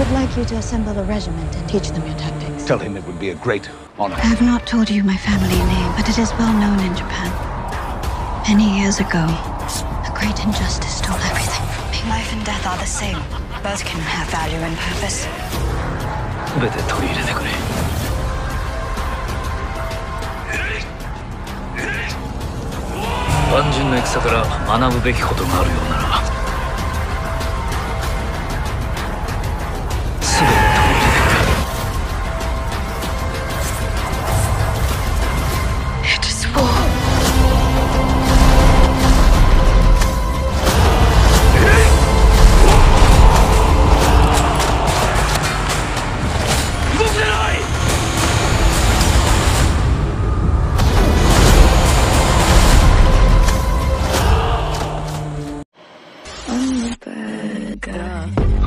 would like you to assemble a regiment and teach them your tactics. Tell him it would be a great honor. I have not told you my family name, but it is well known in Japan. Many years ago, a great injustice stole everything from me. Life and death are the same. Both can have value and purpose. 全て取り入れてくれ万人の戦から学ぶべきことがあるようなら good. Duh.